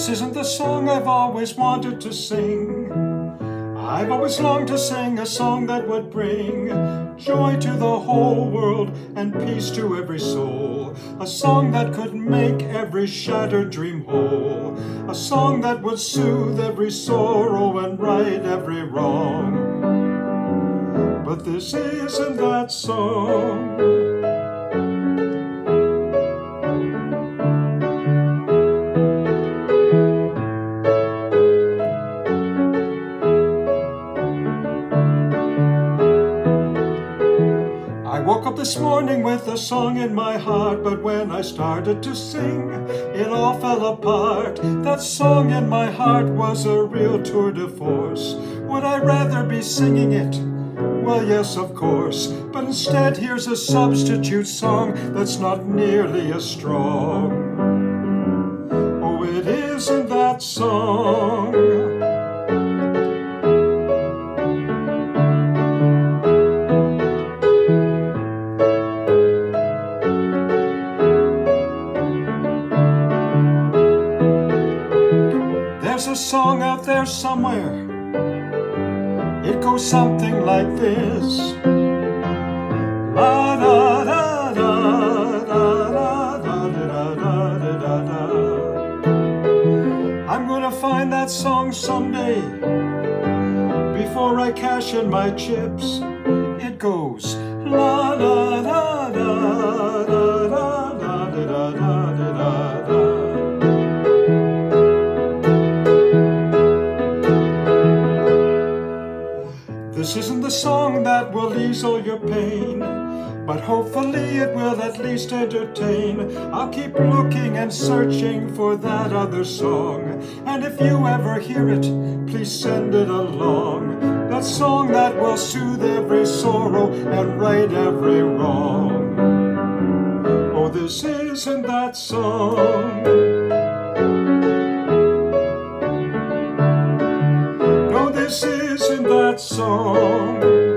This isn't the song I've always wanted to sing. I've always longed to sing a song that would bring joy to the whole world and peace to every soul. A song that could make every shattered dream whole. A song that would soothe every sorrow and right every wrong. But this isn't that song. Woke up this morning with a song in my heart, but when I started to sing, it all fell apart. That song in my heart was a real tour de force. Would I rather be singing it? Well, yes, of course, but instead here's a substitute song that's not nearly as strong. Oh, it isn't that song. There's a song out there somewhere. It goes something like this. La da da da da da da da da da da da. I'm gonna find that song someday. Before I cash in my chips, it goes la da This isn't the song that will ease all your pain, but hopefully it will at least entertain. I'll keep looking and searching for that other song, and if you ever hear it, please send it along. That song that will soothe every sorrow and right every wrong. Oh, this isn't that song. song